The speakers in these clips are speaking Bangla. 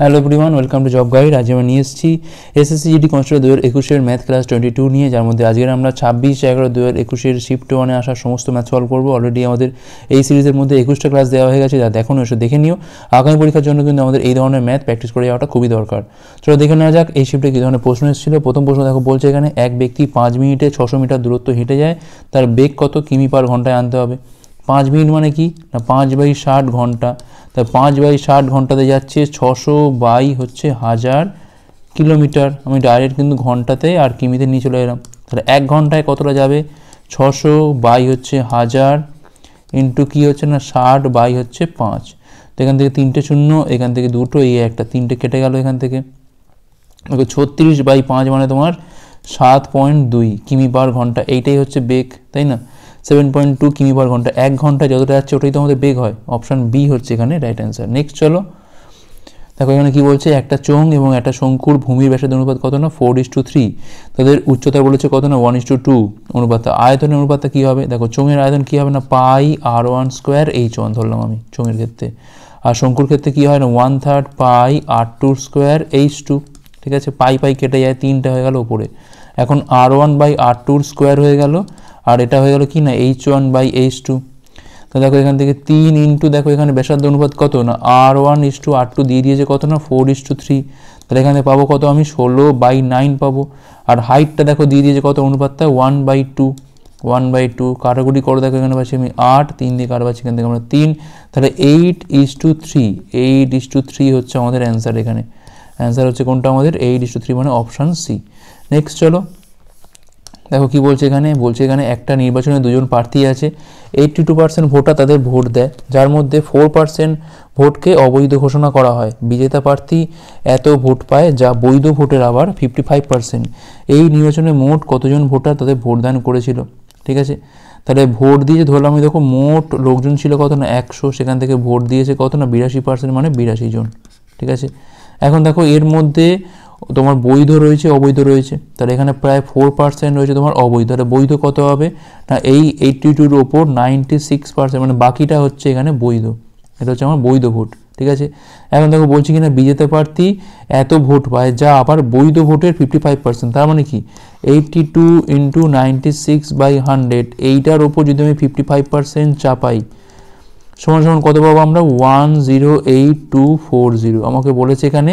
Hello everyone welcome to job guide আজ আমরা নিয়ে এসেছি এসএসসি জিডি কনস্টেবল দু হাজার একুশের ম্যাথ ক্লাস টোয়েন্টি টু নিয়ে, যার মধ্যে আজকের আমরা ছাব্বিশ এগারো দু হাজার একুশের শিফট ওয়ানে আসা সমস্ত ম্যাথ সলভ করব। অলরেডি আমাদের এই সিরিজের মধ্যে একুশটা ক্লাস দেওয়া হয়ে গেছে, যা দেখুন, এসে দেখে নিও। আগামী পরীক্ষার জন্য কিন্তু আমাদের এই ধরনের ম্যাথ প্র্যাকটিস করে যাওয়াটা খুবই দরকার। চলো দেখে নেওয়া যাক, এই শিফটে কী ধরনের প্রশ্ন এসেছিল। প্রথম প্রশ্ন দেখো, বলছে এখানে, এক ব্যক্তি পাঁচ মিনিটে ছশো মিটার দূরত্ব হেঁটে যায়, তার বেগ কত? কিমি পার ঘন্টায় আনতে হবে। পাঁচ মিনিট মানে কি? না, পাঁচ বাই ষাট ঘণ্টা। তাই পাঁচ বাই ষাট ঘন্টাতে যাচ্ছে ছশো বাই হচ্ছে হাজার কিলোমিটার। আমি ডাইরেক্ট কিন্তু ঘন্টাতে আর কিমিতে নিয়ে চলে এলাম। তাহলে এক ঘন্টায় কতটা যাবে? ছশো বাই হচ্ছে হাজার ইন্টু কী হচ্ছে না? ষাট বাই হচ্ছে পাঁচ। তো এখান থেকে তিনটে শূন্য, এখান থেকে দুটো, এই একটা। তিনটে কেটে গেল এখান থেকে। ছত্রিশ বাই পাঁচ মানে তোমার সাত পয়েন্ট দুই কিমি পার ঘণ্টা। এইটাই হচ্ছে বেগ, তাই না? সেভেন পয়েন্ট টু কিমি পার ঘণ্টা এক ঘণ্টা যতটা যাচ্ছে ওটাই তো আমাদের বেগ হয়। অপশান বি হচ্ছে এখানে রাইট অ্যান্সার নেক্সট চলো। দেখো এখানে কি বলছে? একটা চোং এবং একটা শঙ্কুর ভূমির ব্যাসের অনুপাত কত না? ফোর ইস টু থ্রি তাদের উচ্চতা বলেছে কত না? ওয়ান ইস টু টু অনুপাত আয়তনের অনুপাতটা কী হবে? দেখো চোঙের আয়তন কী হবে না? Pi R one square H one ধরলাম আমি চোঙের ক্ষেত্রে। আর শঙ্কুর ক্ষেত্রে কী হয় না? One third pi R two square H two ঠিক আছে? পাই পাই কেটে যায়, তিনটা হয়ে গেল উপরে। এখন আর ওয়ান বাই আর টুর স্কোয়ার হয়ে গেল। আর এটা হয়ে গেল কি না? H one by H two তো দেখো এখান থেকে তিন ইন্টু দেখো এখানে ব্যাসার্ধ অনুপাত কত না? R one is to R two দিয়ে দিয়েছে কত না? ফোর ইস টু থ্রি তাহলে এখানে পাবো কত আমি? ষোলো বাই নাইন পাবো। আর হাইটটা দেখো দিয়ে দিয়েছে কত অনুপাতটা? One by two one by two কাটাকুটি করে দেখো এখানে পাচ্ছি আমি আট। তিন দিয়ে কাটা পাচ্ছি এখান থেকে আমরা তিন। তাহলে eight is to three eight is to three হচ্ছে আমাদের অ্যান্সার এখানে। অ্যান্সার হচ্ছে কোনটা আমাদের? এইট ইস টু থ্রি মানে অপশান সি নেক্সট চলো। দেখো কি বলছে এখানে? বলছে এখানে একটা নির্বাচনে দুজন প্রার্থী আছে। এইটটি টু পার্সেন্ট ভোটার তাদের ভোট দেয়, যার মধ্যে ফোর পার্সেন্ট ভোটকে অবৈধ ঘোষণা করা হয়। বিজেতা প্রার্থী এত ভোট পায় যা বৈধ ভোটের আবার ফিফটি ফাইভ পার্সেন্ট এই নির্বাচনে মোট কতজন ভোটার তাদের ভোটদান করেছিল? ঠিক আছে? তাহলে ভোট দিয়েছে, ধরলাম আমি দেখো, মোট লোকজন ছিল কত না? একশো। সেখান থেকে ভোট দিয়েছে কত না? বিরাশি পার্সেন্ট মানে বিরাশি জন। ঠিক আছে? এখন দেখো, এর মধ্যে তোমার বৈধ রয়েছে, অবৈধ রয়েছে। তাহলে এখানে প্রায় ফোর পার্সেন্ট রয়েছে তোমার অবৈধ। তাহলে বৈধ কত হবে? না, এই এইটটি টুর ওপর নাইনটি সিক্স পার্সেন্ট মানে বাকিটা হচ্ছে এখানে বৈধ। এটা হচ্ছে আমার বৈধ ভোট, ঠিক আছে? এখন দেখো, বলছি কিনা, বিজেতা প্রার্থী এত ভোট পায়, যা আবার বৈধ ভোটের ফিফটি ফাইভ পার্সেন্ট তার মানে কি? Eighty two into ninety six by hundred এইটার ওপর যদি আমি ফিফটি ফাইভ পার্সেন্ট চাপাই সমান সমান কত পাবো আমরা? One zero eight two four zero আমাকে বলেছে এখানে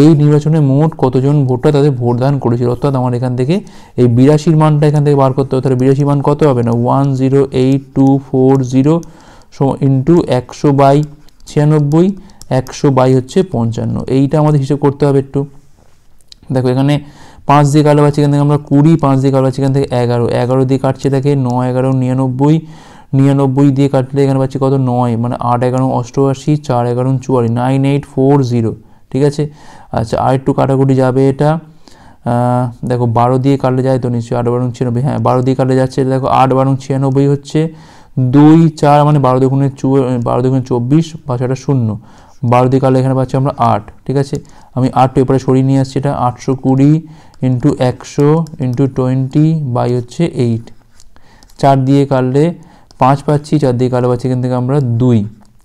এই নির্বাচনে মোট কতজন ভোটার তাদের ভোটদান করেছিল? অর্থাৎ আমার এখান থেকে এই বিরাশির মানটা এখান থেকে বার করতে হবে। তাহলে বিরাশি মান কত হবে না? One zero eight two four zero into একশো বাই ছিয়ানব্বই, একশো বাই হচ্ছে পঞ্চান্ন। এইটা আমাদের হিসেব করতে হবে একটু। দেখো এখানে পাঁচ দিয়ে কালো পাচ্ছি এখান থেকে আমরা কুড়ি, পাঁচ দিয়ে কালো পাচ্ছি এখান থেকে এগারো। এগারো দিয়ে কাটছে দেখে নয়, এগারো, নিরানব্বই নিরানব্বই দিয়ে কাটলে এখানে পাচ্ছি কত? নয়। মানে আট এগারো অষ্টআশি, চার এগারো চুয়াল্লিশ নাইন এইট ফোর জিরো ঠিক আছে? আচ্ছা আর একটু কাটাকুটি যাবে এটা। দেখো, বারো দিয়ে কাটলে যায় তো নিশ্চয়ই আট বারো ছিয়ানব্বই। হ্যাঁ বারো দিয়ে কাটলে যাচ্ছে, দেখো, আট বারো ছিয়ানব্বই হচ্ছে। দুই, চার মানে বারো দেখুনে চু, বারো দেখুনে চব্বিশ পাঁচটা শূন্য। বারো দিয়ে কাটলে এখানে পাচ্ছি আমরা আট। ঠিক আছে? আমি আট পেপারে সরিয়ে নিয়ে আসছি এটা। আটশো কুড়ি ইন্টু একশো ইন্টু টোয়েন্টি বাই হচ্ছে এইট। চার দিয়ে কাটলে পাঁচ পাচ্ছি, চার দিয়ে কালো পাচ্ছি এখান থেকে আমরা দুই,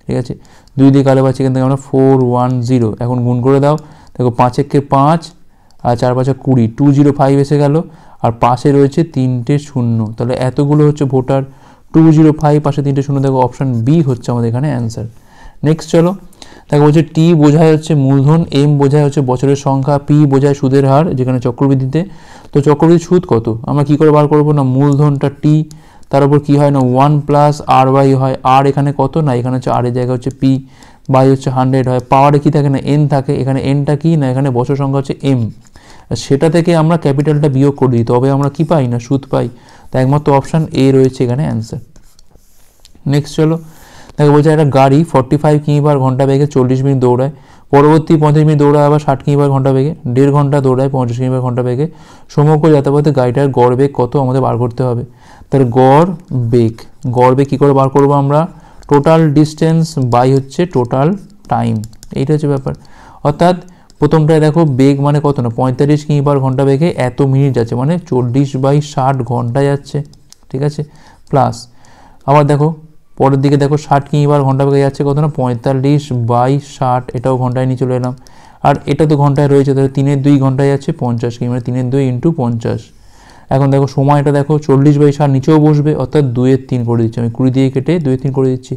ঠিক আছে? দুই দিয়ে কালো পাচ্ছি এখান থেকে আমরা ফোর ওয়ান জিরো এখন গুণ করে দাও, দেখো পাঁচ একে পাঁচ আর চার পাঁচে কুড়ি টু জিরো ফাইভ এসে গেল। আর পাশে রয়েছে তিনটে শূন্য। তাহলে এতগুলো হচ্ছে ভোটার টু জিরো ফাইভ পাশে তিনটে শূন্য। দেখো অপশান বি হচ্ছে আমাদের এখানে অ্যান্সার নেক্সট চলো, দেখো বলছে টি বোঝায় হচ্ছে মূলধন এম বোঝায় হচ্ছে বছরের সংখ্যা পি বোঝায় সুদের হার, যেখানে চক্রবৃদ্ধিতে। তো চক্রবৃদ্ধি সুদ কত? আমরা কি করে বার করব না? মূলধনটা টি তার উপর কী হয় না? ওয়ান প্লাস আর বাই হয়। আর এখানে কত? না, এখানে হচ্ছে আরের জায়গা হচ্ছে পি বাই হচ্ছে হান্ড্রেড হয়। পাওয়ারে কী থাকে না? এন থাকে। এখানে এনটা কি? না, এখানে বছর সংখ্যা হচ্ছে এম সেটা থেকে আমরা ক্যাপিটালটা বিয়োগ করে দিই। তবে আমরা কি পাই না? সুদ পাই। তাই একমাত্র অপশান এ রয়েছে এখানে অ্যান্সার নেক্সট চলো। দেখো, বলছে একটা গাড়ি ফর্টি ফাইভ কিমি পার ঘণ্টা বেগে চল্লিশ মিনিট দৌড়ায়। পরবর্তী পঞ্চাশ মিনিট দৌড়ায়, আবার ষাট কিমি পার ঘণ্টা বেগে। দেড় ঘণ্টা দৌড়ায় পঞ্চাশ কিমি পার ঘণ্টা বেগে। সমগ্র যাতায়াতে গাড়িটার গড় বেগ কত? আমাদের বার করতে হবে। তার গড় বেগ। গড় বেগ কী করে বার করব আমরা? টোটাল ডিস্টেন্স বাই হচ্ছে টোটাল টাইম এইটা হচ্ছে ব্যাপার। অর্থাৎ প্রথমটায় দেখো বেগ মানে কত না? পঁয়তাল্লিশ কিমি পার ঘণ্টা বেগে এত মিনিট যাচ্ছে মানে চল্লিশ বাই ষাট ঘণ্টা যাচ্ছে। ঠিক আছে? প্লাস আবার দেখো, পরের দিকে দেখো ষাট কিমি পার ঘণ্টা বেগে যাচ্ছে কত না? পঁয়তাল্লিশ বাই ষাট, এটাও ঘন্টায় নিয়ে চলে এলাম। আর এটা তো ঘন্টায় রয়েছে, তাহলে তিনের দুই ঘন্টায় যাচ্ছে পঞ্চাশ কিমি মানে তিনের দুই ইন্টু পঞ্চাশ। এখন দেখো সময়টা দেখো চল্লিশ বাই ষাট নিচেও বসবে, অর্থাৎ দুয়ের তিন করে দিচ্ছি। আমি কুড়ি দিয়ে কেটে দুয়ের তিন করে দিচ্ছি।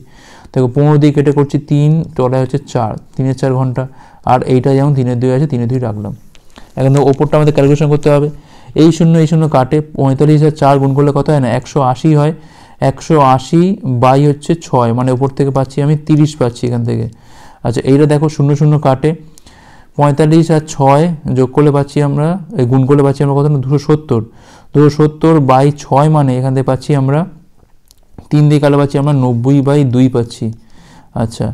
দেখো পনেরো দিয়ে কেটে করছি তিন তলায় হচ্ছে চার, তিনের চার ঘণ্টা। আর এইটা যেমন তিনের দুই আছে, তিনের দুই রাখলাম। এখন দেখো ওপরটা আমাদের ক্যালকুলেশন করতে হবে। এই শূন্য এই শূন্য কাটে, পঁয়তাল্লিশ আর চার গুণ করলে কত হয় না? একশো আশি হয়। একশো আশি বাই হচ্ছে ছয় মানে ওপর থেকে পাচ্ছি আমি তিরিশ পাচ্ছি এখান থেকে। আচ্ছা এইটা দেখো শূন্য শূন্য কাটে। পঁয়তাল্লিশ আর ছয় যোগ করলে পাচ্ছি আমরা গুণ করলে পাচ্ছি আমরা কত দুশো সত্তর। দুশো সত্তর বাই ছয় মানে এখান থেকে পাচ্ছি আমরা তিন দিয়ে কালো পাচ্ছি আমরা নব্বই বাই দুই পাচ্ছি। আচ্ছা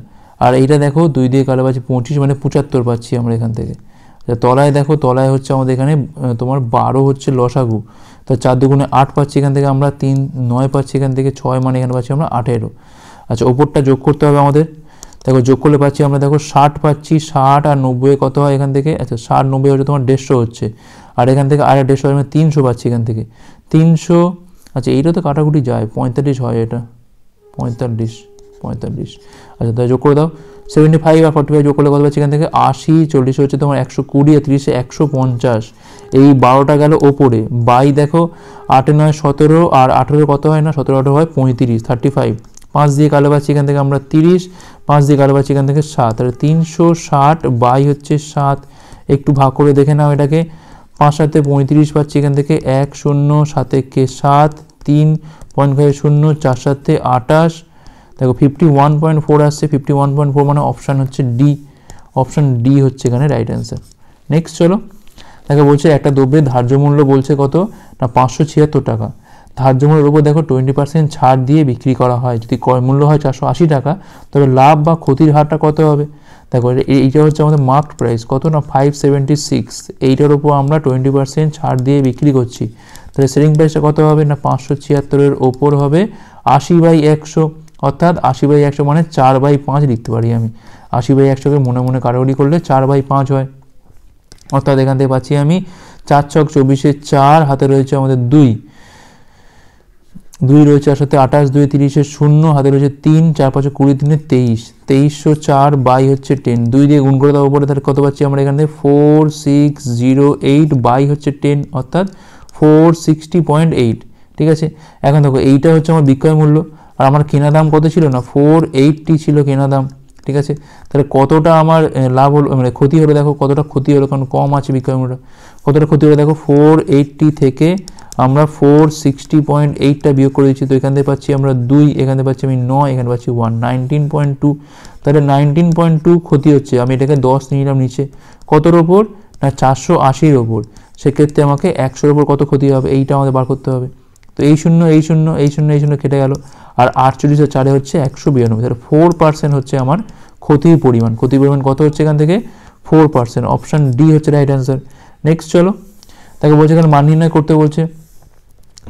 আর এইটা দেখো দুই দিয়ে কালো পাচ্ছি পঁচিশ মানে পঁচাত্তর পাচ্ছি আমরা এখান থেকে। আচ্ছা তলায় দেখো, তলায় হচ্ছে আমাদের এখানে তোমার বারো হচ্ছে লসাগু। তো চার দুগুণে আট পাচ্ছি এখান থেকে আমরা, তিন নয় পাচ্ছি এখান থেকে ছয় মানে এখানে পাচ্ছি আমরা আঠেরো। আচ্ছা ওপরটা যোগ করতে হবে আমাদের। দেখো, যোগ করলে পাচ্ছি আমরা দেখো ষাট পাচ্ছি, ষাট আর নব্বই কত হয় এখান থেকে? আচ্ছা ষাট নব্বই হচ্ছে তোমার দেড়শো হচ্ছে। আর এখান থেকে আর দেড়শো মানে তিনশো পাচ্ছি এখান থেকে। তিনশো আচ্ছা এইটা তো কাটাকুটি যায়, পঁয়তাল্লিশ হয় এটা। পঁয়তাল্লিশ পঁয়তাল্লিশ। আচ্ছা তাই যোগ করে দাও। সেভেন্টি ফাইভ আর ফর্টি ফাইভ যোগ করলে কত পাচ্ছি এখান থেকে? আশি, চল্লিশ হচ্ছে তোমার একশো কুড়ি, আর তিরিশে একশো পঞ্চাশ। এই বারোটা গেল ওপরে। বাই দেখো, আটে নয় সতেরো, আর আঠেরো কত হয় না? সতেরো, আঠেরো হয় পঁয়ত্রিশ থার্টি ফাইভ পাঁচ দিয়ে কালো পাচ্ছি এখান থেকে আমরা তিরিশ, পাঁচ দিয়ে কালো পাচ্ছি এখান থেকে সাত। আর তিনশো ষাট বাই হচ্ছে সাত। একটু ভাগ করে দেখে নাও এটাকে। পাঁচ সাতে পঁয়ত্রিশ পাচ্ছি এখান থেকে এক শূন্য সাতে কে সাত, তিন পয়েন্ট ফাইভ শূন্য চার সাতে আটাশ দেখো ফিফটি ওয়ান পয়েন্ট ফোর আসছে ফিফটি ওয়ান পয়েন্ট ফোর মানে অপশান হচ্ছে ডি অপশান ডি হচ্ছে এখানে রাইট অ্যান্সার নেক্সট চলো, দেখো বলছে একটা দ্রব্যের ধার্য মূল্য বলছে কত? না, পাঁচশো ছিয়াত্তর টাকা। ধার্য মূল্যের উপর দেখো টোয়েন্টি পার্সেন্ট ছাড় দিয়ে বিক্রি করা হয়। যদি ক্রয় মূল্য হয় চারশো আশি টাকা, তবে লাভ বা ক্ষতির হারটা কত হবে? দেখো এইটা হচ্ছে আমাদের মার্কড প্রাইস কত না ফাইভ সেভেন্টি সিক্স এইটার উপর আমরা টোয়েন্টি পার্সেন্ট ছাড় দিয়ে বিক্রি করছি। তাহলে সেলিং প্রাইসটা কত হবে? না পাঁচশো ছিয়াত্তরের ওপর হবে, আশি বাই একশো, অর্থাৎ আশি বাই একশো মানে চার বাই পাঁচ লিখতে পারি আমি। আশি বাই একশোকে মনে মনে কাটাকুটি করলে চার বাই পাঁচ হয়। অর্থাৎ এখান থেকে পাচ্ছি আমি চার ছক চব্বিশে চার, হাতে রয়েছে আমাদের দুই। দুই রয়েছে আর সাথে আঠাশ, দুই তিরিশে শূন্য, হাতে রয়েছে তিন, চার পাঁচশো কুড়ি তিনে তেইশ। তেইশশো চার বাই হচ্ছে টেন। দুই দিয়ে গুণ করে দেওয়ার পরে তাহলে কত পাচ্ছি আমরা এখান থেকে? Four, six, zero, eight by হচ্ছে টেন, অর্থাৎ ফোর, সিক্সটি পয়েন্ট এইট। ঠিক আছে? এখন দেখো, এইটা হচ্ছে আমার বিক্রয় মূল্য। আর আমার কেনা দাম কত ছিল না? ফোর এইটটি ছিল কেনা দাম। ঠিক আছে? তাহলে কতটা আমার লাভ হলো মানে ক্ষতি হলো, দেখো কতটা ক্ষতি হলো, কারণ কম আছে বিক্রয় মূল্য। কতটা ক্ষতি হলো, দেখো? ফোর এইটটি থেকে আমরা ফোর সিক্সটি পয়েন্ট এইটটা বিয়োগ করে দিচ্ছি, তো এখান থেকে পাচ্ছি আমরা দুই, এখান পাচ্ছি আমি নয়, এখানে পাচ্ছি ওয়ান নাইনটিন পয়েন্ট টু তাহলে নাইনটিন পয়েন্ট টু ক্ষতি হচ্ছে, আমি এটাকে দশ নিয়ে নিলাম নিচে। কতর ওপর? না, চারশো আশির ওপর। সেক্ষেত্রে আমাকে একশোর ওপর কত ক্ষতি হবে? এইটা আমাদের বার করতে হবে। তো এই শূন্য এই শূন্য এই শূন্য এই শূন্য কেটে গেল। আর আটচল্লিশের চারে হচ্ছে একশো বিরানব্বই। তাহলে ফোর পার্সেন্ট হচ্ছে আমার ক্ষতির পরিমাণ। ক্ষতির পরিমাণ কত হচ্ছে এখান থেকে? ফোর পার্সেন্ট অপশান ডি হচ্ছে রাইট অ্যান্সার নেক্সট চলো। তাকে বলছে এখানে মান নির্ণয় করতে বলছে।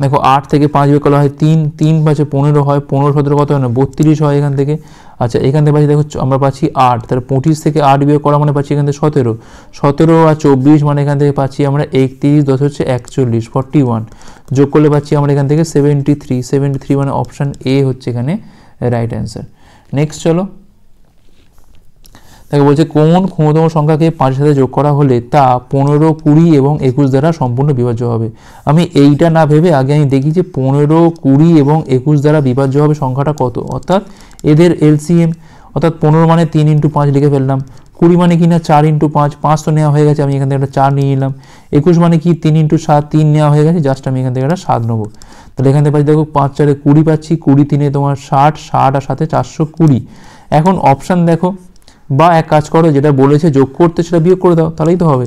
দেখো আট থেকে পাঁচ বিয়োগ করা হয়, তিন তিন পাঁচে পনেরো হয়, পনেরো সতেরো কত হয় না? বত্রিশ হয় এখান থেকে। আচ্ছা এখান থেকে পাচ্ছি, দেখো আমরা পাচ্ছি আট, তাহলে পঁচিশ থেকে আট বিয়োগ করা মানে পাচ্ছি এখান থেকে সতেরো। সতেরো আর চব্বিশ মানে এখান থেকে পাচ্ছি আমরা একত্রিশ দশ হচ্ছে একচল্লিশ ফর্টি ওয়ান যোগ করলে পাচ্ছি আমরা এখান থেকে সেভেন্টি থ্রি সেভেন্টি থ্রি মানে অপশান এ হচ্ছে এখানে রাইট অ্যান্সার নেক্সট চলো। তাকে বলছে, কোন ক্ষমতম সংখ্যাকে পাঁচের সাথে যোগ করা হলে তা পনেরো, কুড়ি এবং একুশ দ্বারা সম্পূর্ণ বিভাজ্য হবে? আমি এইটা না ভেবে আগে আমি দেখি যে পনেরো, কুড়ি এবং একুশ দ্বারা বিভাজ্য হবে সংখ্যাটা কত। অর্থাৎ এদের এলসিএম, অর্থাৎ পনেরো মানে তিন ইন্টু পাঁচ লিখে ফেললাম। কুড়ি মানে কি না, চার ইন্টু পাঁচ পাঁচ তো নেওয়া হয়ে গেছে, আমি এখান থেকে একটা চার নিয়ে নিলাম। একুশ মানে কি, তিন ইন্টু সাত, তিন নেওয়া হয়ে গেছে, জাস্ট আমি এখান থেকে একটা সাত নেব। তাহলে এখান থেকে পাচ্ছি, দেখো, পাঁচ চারে কুড়ি পাচ্ছি, কুড়ি তিনে তোমার ষাট ষাট আর সাথে চারশো কুড়ি। এখন অপশান দেখো বা এক কাজ করো, যেটা বলেছে যোগ করতে সেটা বিয়োগ করে দাও, তাহলেই তো হবে।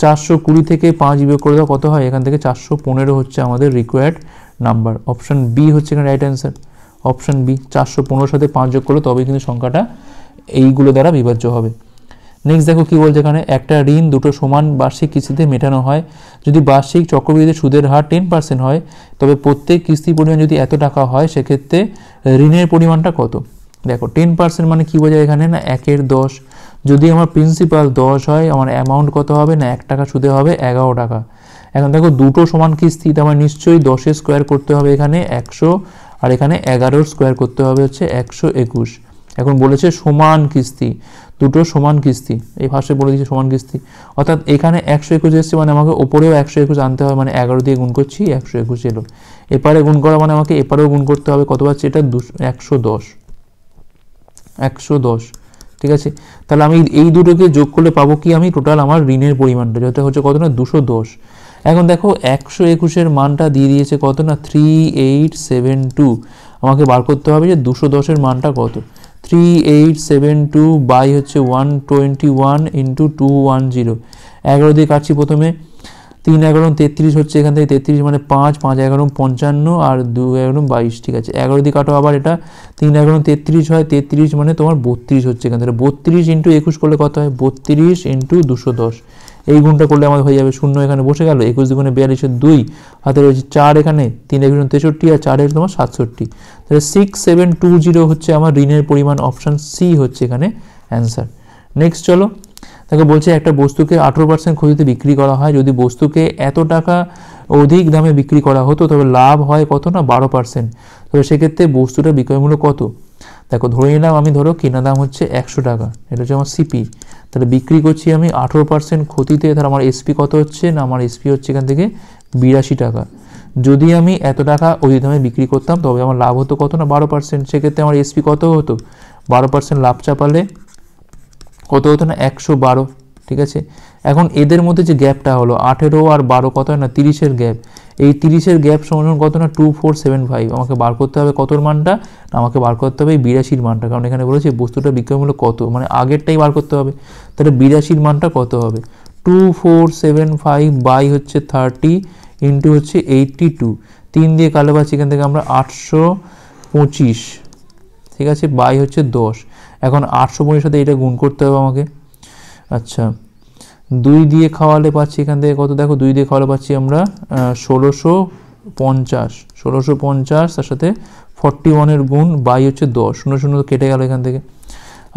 চারশো কুড়ি থেকে পাঁচ বিয়োগ করে দাও, কত হয়? এখান থেকে চারশো পনেরো হচ্ছে আমাদের রিকোয়ার্ড নাম্বার অপশান বি হচ্ছে এখানে রাইট অ্যান্সার অপশান বি চারশো পনেরোর সাথে পাঁচ যোগ করলে তবেই কিন্তু সংখ্যাটা এইগুলো দ্বারা বিভাজ্য হবে। নেক্সট দেখো কি বলছে এখানে, একটা ঋণ দুটো সমান বার্ষিক কিস্তিতে মেটানো হয়। যদি বার্ষিক চক্রবৃদ্ধি সুদের হার টেন পার্সেন্ট হয়, তবে প্রত্যেক কিস্তির পরিমাণ যদি এত টাকা হয়, সেক্ষেত্রে ঋণের পরিমাণটা কত? দেখো টেন পার্সেন্ট মানে কি বোঝায় এখানে না, একের দশ। যদি আমার প্রিন্সিপাল দশ হয়, আমার অ্যামাউন্ট কত হবে না, এক টাকা সুদে হবে এগারো টাকা। এখন দেখো, দুটো সমান কিস্তি তো আমার নিশ্চয়ই দশের স্কোয়ার করতে হবে এখানে একশো, আর এখানে এগারোর স্কোয়ার করতে হবে হচ্ছে একশো একুশ। এখন বলেছে সমান কিস্তি, দুটো সমান কিস্তি। এই ফার্স্টে বলে দিচ্ছে সমান কিস্তি। অর্থাৎ এখানে একশো একুশ এসছে মানে আমাকে ওপরেও একশো একুশ আনতে হবে মানে এগারো দিয়ে গুণ করছি, একশো একুশ এলো। এপারে গুণ করা মানে আমাকে এপারেও গুণ করতে হবে, কত পাচ্ছি? এটা দুশো, একশো দশ। একশো দশ। ঠিক আছে? তাহলে আমি এই দুটোকে যোগ করলে পাবো কি আমি? টোটাল আমার ঋণের পরিমাণটা। যেটা হচ্ছে কত না? দুশো দশ। এখন দেখো, একশো একুশের মানটা দিয়ে দিয়েছে কত না? থ্রি এইট সেভেন টু আমাকে বার করতে হবে যে দুশো দশের মানটা কত? Three eight seven two by হচ্ছে one twenty one into two one zero এগারো দিয়ে কাটছি প্রথমে। তিন এগারো, তেত্রিশ হচ্ছে এখান থেকে, তেত্রিশ মানে পাঁচ পাঁচ এগারো, পঞ্চান্ন আর দু এগারো, বাইশ, ঠিক আছে। এগারো দিয়ে কাটো আবার এটা, তিন এগারো, তেত্রিশ হয়, তেত্রিশ মানে তোমার বত্রিশ হচ্ছে এখান থেকে। বত্রিশ ইন্টু একুশ করলে কত হয়? বত্রিশ ইন্টু দুশো দশ। এই গুণটা করলে আমাদের হয়ে যাবে শূন্য এখানে বসে গেল। একুশ দুগুণে বিয়াল্লিশের দুই। হাতে রয়েছে চার এখানে, তিন একুশ তেষট্টি আর চার চারের তোমার সাতষট্টি। তাহলে সিক্স সেভেন টু জিরো হচ্ছে আমার ঋণের পরিমাণ অপশান সি হচ্ছে এখানে অ্যান্সার নেক্সট চলো। তাকে বলছে একটা বস্তুকে আঠেরো পার্সেন্ট ক্ষতিতে বিক্রি করা হয়। যদি বস্তুকে এত টাকা অধিক দামে বিক্রি করা হতো, তবে লাভ হয় কত না? বারো পার্সেন্ট তবে সেক্ষেত্রে বস্তুটা বিক্রয় মূল্য কত? দেখো, ধরে নিলাম আমি ধরো কেনা দাম হচ্ছে একশো টাকা। এটা হচ্ছে আমার সিপি তাহলে বিক্রি করছি আমি আঠেরো পার্সেন্ট ক্ষতিতে, তাহলে আমার এসপি কত হচ্ছে না? আমার এসপি হচ্ছে এখান থেকে বিরাশি টাকা। যদি আমি এত টাকা অধিক দামে বিক্রি করতাম, তবে আমার লাভ হতো কত না? বারো পার্সেন্ট সেক্ষেত্রে আমার এসপি কত হতো? বারো পার্সেন্ট লাভ চাপালে কত হতো না? একশো বারো, ঠিক আছে? এখন এদের মধ্যে যে গ্যাপটা হলো, আঠেরো আর বারো কত হয় না? তিরিশের গ্যাপ। এই তিরিশের গ্যাপ সমান কত না? টু ফোর সেভেন ফাইভ আমাকে বার করতে হবে কতর মানটা? আমাকে বার করতে হবে এই বিরাশির মানটা। কারণ এখানে বলেছে বস্তুটা বিক্রয় মূল্য কত? মানে আগেরটাই বার করতে হবে। তাহলে বিরাশির মানটা কত হবে? Two four seven five by হচ্ছে থার্টি ইন্টু হচ্ছে এইটটি টু তিন দিয়ে কালো পাচ্ছি এখান থেকে আমরা আটশো পঁচিশ, ঠিক আছে? বাই হচ্ছে দশ। এখন আটশো পনেরোর সাথে এটা গুণ করতে হবে আমাকে। আচ্ছা দুই দিয়ে খাওয়ালে পাচ্ছি এখান থেকে কত? দেখো, দুই দিয়ে খাওয়ালে পাচ্ছি আমরা ষোলোশো পঞ্চাশ। ষোলোশো পঞ্চাশ, তার সাথে ফর্টি ওয়ানের গুণ বাই হচ্ছে দশ। শূন্য শূন্য কেটে গেল এখান থেকে।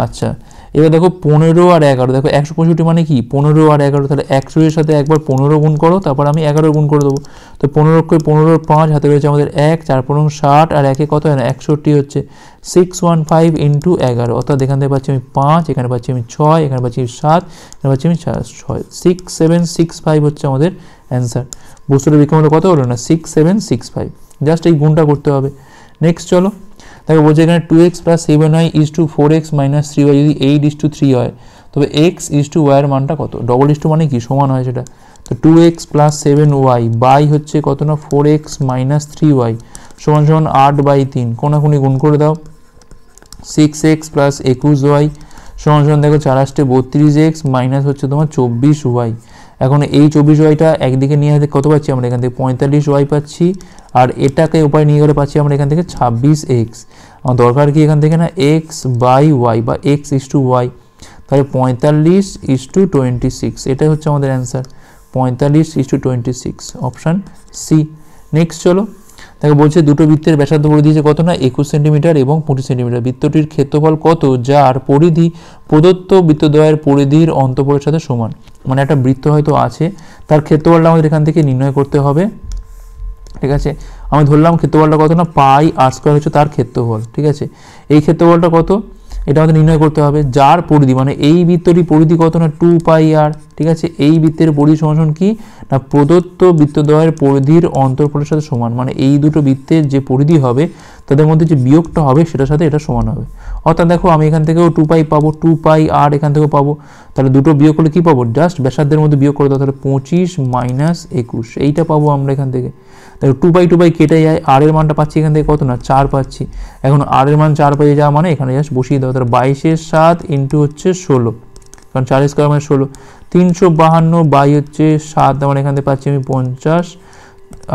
আচ্ছা এবার দেখো পনেরো আর এগারো, দেখো একশো পঁয়ষট্টি মানে কি? পনেরো আর এগারো, তাহলে একশো এর সাথে একবার পনেরো গুণ করো, তারপর আমি এগারো গুণ করে দেবো। তো পনেরো করে পনেরোর পাঁচ, হাতে রয়েছে আমাদের এক, চার পনেরো ষাট, আর একে কত হয় না? একষট্টি হচ্ছে সিক্স ওয়ান ফাইভ ইন্টু এগারো। অর্থাৎ এখান থেকে পাচ্ছি আমি পাঁচ, এখানে পাচ্ছি আমি ছয়, এখানে পাচ্ছি আমি সাত, এখানে পাচ্ছি আমি ছয় সিক্স সেভেন সিক্স ফাইভ হচ্ছে আমাদের অ্যান্সার বস্তুটা বিক্রমটা কত হলো না? Six seven six five just এই গুণটা করতে হবে। নেক্সট চলো। দেখো বলছে এখানে two x plus seven y is two four x minus three y যদি এইট ইস টু থ্রি হয় তবে এক্স ইস টু ওয়াইয়ের মানটা কত? ডবল ইস টু মানে কি? সমান হয় সেটা। তো two x plus seven y by হচ্ছে কত না? Four x minus three y সমান সমান আট বাই তিন। কোনাকুনি গুণ করে দাও। সিক্স এক্স প্লাস একুশ ওয়াই সমান সমান দেখো চার আসতে বত্রিশ এক্স মাইনাস হচ্ছে তোমার চব্বিশ ওয়াই এখন এই চব্বিশ ওয়াইটা একদিকে নিয়ে আসতে কত পাচ্ছি আমরা এখান থেকে পঁয়তাল্লিশ ওয়াই পাচ্ছি, আর এটাকে উপায় নিয়ে গেলে পাচ্ছি আমরা এখান থেকে ছাব্বিশ এক্স। আমার দরকার কি এখান থেকে না এক্স বাই ওয়াই বা এক্স ইস টু ওয়াই? তাহলে পঁয়তাল্লিশ ইস টু টোয়েন্টি সিক্স, এটাই হচ্ছে আমাদের অ্যান্সার, পঁয়তাল্লিশ is two twenty six, option C. Next চলো। তাকে বলছে, দুটো বৃত্তের ব্যাসার্ধ বলে দিয়েছে কত না? একুশ সেন্টিমিটার এবং পঁচিশ সেন্টিমিটার। বৃত্তটির ক্ষেত্রফল কত? যার পরিধি, প্রদত্ত বৃত্তদ্বয়ের পরিধির অন্তপরের সাথে সমান। মানে একটা বৃত্ত হয়তো আছে, তার ক্ষেত্রফলটা আমাদের এখান থেকে নির্ণয় করতে হবে। ঠিক আছে? আমি ধরলাম ক্ষেত্রফলটা কত না? পাই আর স্কোয়ার হচ্ছে তার ক্ষেত্রফল। ঠিক আছে? এই ক্ষেত্রফলটা কত? এটা আমাদের নির্ণয় করতে হবে। যার পরিধি মানে এই বৃত্তটি পরিধি কত না? Two pi r. ঠিক আছে? এই বৃত্তের পরিধি সমান কি? না, প্রদত্ত বৃত্তদ্বয়ের পরিধির অন্তর্ফলের সাথে সমান। মানে এই দুটো বৃত্তের যে পরিধি হবে, তাদের মধ্যে যে বিয়োগটা হবে, সেটার সাথে এটা সমান হবে। অর্থাৎ দেখো, আমি এখান থেকেও টু পাই পাবো টু পাই আর এখান থেকেও পাবো। তাহলে দুটো বিয়োগ করলে কী পাবো? জাস্ট ব্যাসার্ধের মধ্যে বিয়োগ করে দাও, তাহলে পঁচিশ মাইনাস একুশ। এইটা পাবো আমরা এখান থেকে। দেখো টু বাই টু বাই কেটে যায় আর এর মানটা পাচ্ছি এখান থেকে কত? না, চার পাচ্ছি। এখন আর এর মান চার পেয়ে যাওয়া মানে এখানে জাস্ট বসিয়ে দেওয়া তাহলে বাইশের সাত ইন্টু হচ্ছে ষোলো। কারণ চার স্কোয়ার মানে ষোলো। তিনশো বাহান্ন বাই হচ্ছে সাত মানে এখান থেকে পাচ্ছি আমি পঞ্চাশ।